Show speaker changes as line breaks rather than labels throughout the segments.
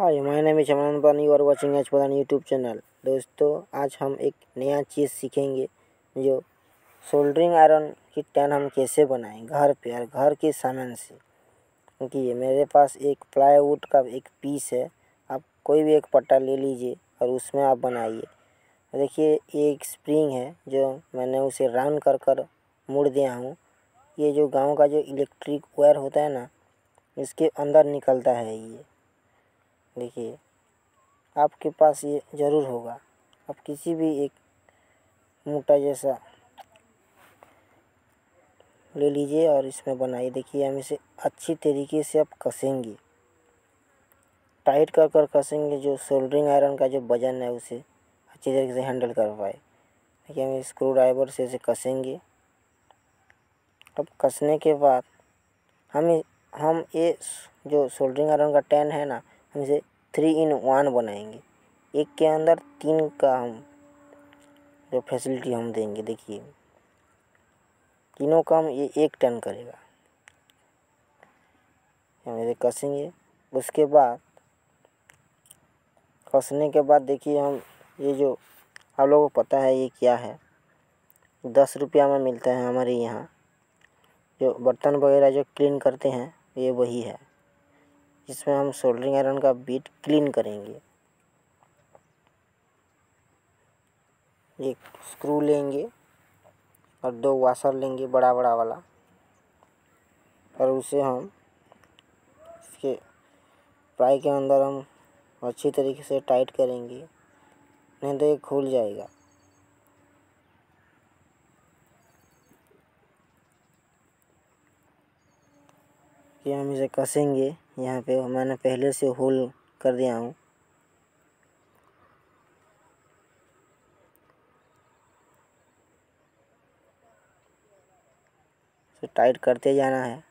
Hi my name is Aman Pani और watching H Pradhan YouTube channel दोस्तों, आज हम एक नया चीज़ सीखेंगे, जो सोल्डरिंग आयरन की टैन हम कैसे बनाएँ घर पे और घर के सामान से। क्योंकि ये मेरे पास एक प्लाईवुड का एक पीस है। आप कोई भी एक पट्टा ले लीजिए और उसमें आप बनाइए। देखिए, एक स्प्रिंग है, जो मैंने उसे राउंड कर कर मुड़ दिया हूँ। ये जो गाँव का जो इलेक्ट्रिक वायर होता है ना, इसके अंदर निकलता है ये। देखिए, आपके पास ये ज़रूर होगा। आप किसी भी एक मोटा जैसा ले लीजिए और इसमें बनाइए। देखिए, हम इसे अच्छी तरीके से आप कसेंगे। टाइट कर कर कसेंगे, जो सोल्डरिंग आयरन का जो वज़न है, उसे अच्छी तरीके से हैंडल कर पाए। देखिए, हम स्क्रू ड्राइवर से इसे कसेंगे। अब कसने के बाद, हम हम ये जो सोल्डरिंग आयरन का टैन है ना, हम इसे थ्री इन वन बनाएँगे। एक के अंदर तीन का हम, जो फैसिलिटी हम देंगे, देखिए। तीनों का हम ये एक टन करेगा। हम इसे कसेंगे। उसके बाद, कसने के बाद देखिए हम, ये जो आप लोगों को पता है ये क्या है। दस रुपया में मिलता है हमारे यहाँ। जो बर्तन वगैरह जो क्लीन करते हैं, ये वही है। जिसमें हम सोल्डरिंग आयरन का बीट क्लीन करेंगे। एक स्क्रू लेंगे और दो वाशर लेंगे बड़ा बड़ा वाला। और उसे हम इसके पाई के अंदर हम अच्छी तरीके से टाइट करेंगे, नहीं तो ये खुल जाएगा। कि हम इसे कसेंगे। यहाँ पे मैंने पहले से होल कर दिया हूँ। इसे टाइट करते जाना है।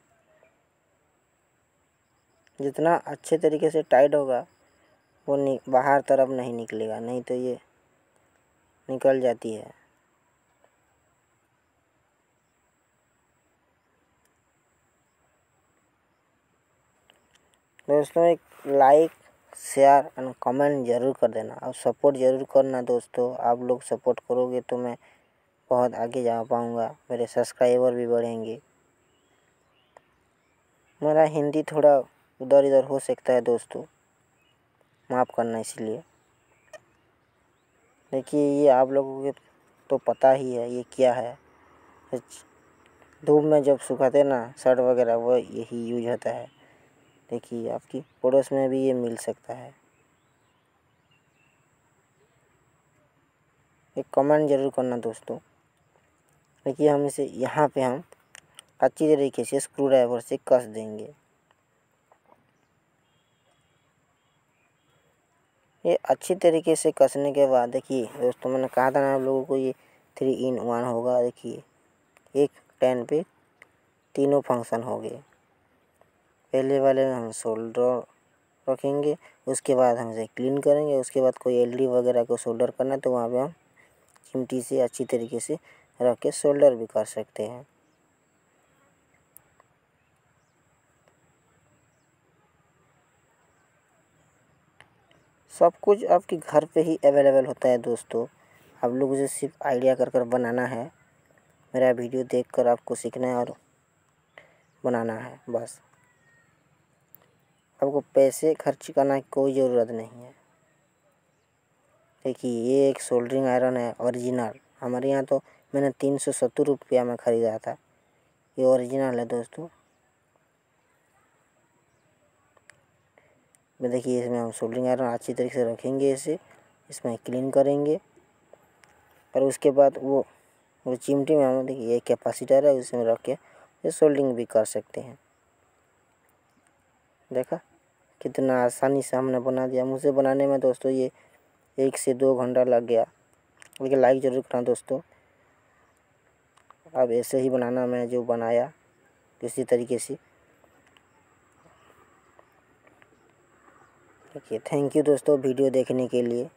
जितना अच्छे तरीके से टाइट होगा, वो बाहर तरफ़ नहीं निकलेगा, नहीं तो ये निकल जाती है। दोस्तों एक लाइक शेयर एंड कमेंट ज़रूर कर देना। और सपोर्ट ज़रूर करना दोस्तों। आप लोग सपोर्ट करोगे तो मैं बहुत आगे जा पाऊँगा। मेरे सब्सक्राइबर भी बढ़ेंगे। मेरा हिंदी थोड़ा उधर इधर हो सकता है दोस्तों। माफ़ करना इसलिए। देखिए, ये आप लोगों के तो पता ही है, ये क्या है। धूप में जब सुखाते ना, शर्ट वगैरह, वो यही यूज़ होता है। देखिए, आपकी पड़ोस में भी ये मिल सकता है। एक कमेंट ज़रूर करना दोस्तों। देखिए, हम इसे यहाँ पे हम अच्छी तरीके से स्क्रू ड्राइवर से कस देंगे। ये अच्छी तरीके से कसने के बाद देखिए, दोस्तों मैंने कहा था ना आप लोगों को ये थ्री इन वन होगा। देखिए, एक टेन पे तीनों फ़ंक्शन हो गए। पहले वाले में हम सोल्डर रखेंगे, उसके बाद हम इसे क्लीन करेंगे, उसके बाद कोई एलईडी वगैरह को सोल्डर करना है तो वहाँ पे हम चिमटी से अच्छी तरीके से रख के सोल्डर भी कर सकते हैं। सब कुछ आपके घर पे ही अवेलेबल होता है दोस्तों। आप लोग उसे सिर्फ़ आइडिया कर कर बनाना है। मेरा वीडियो देखकर आपको सीखना है और बनाना है, बस। आपको पैसे खर्च करना की कोई ज़रूरत नहीं है। देखिए, ये एक सोल्डरिंग आयरन है, ओरिजिनल। हमारे यहाँ तो मैंने तीन सौ सत्तर रुपया में ख़रीदा था। ये ओरिजिनल है दोस्तों। में देखिए, इसमें हम सोल्डरिंग आयरन अच्छी तरीके से रखेंगे इसे। इसमें क्लीन करेंगे। और उसके बाद वो वो चिमटी में हम देखिए, एक कैपेसिटर है उसमें रख के ये सोल्डिंग भी कर सकते हैं। देखा? कितना आसानी से हमने बना दिया। मुझे बनाने में दोस्तों ये एक से दो घंटा लग गया। लेकिन लाइक ज़रूर करना दोस्तों। अब ऐसे ही बनाना मैं जो बनाया किसी तरीके से। ओके थैंक यू दोस्तों वीडियो देखने के लिए।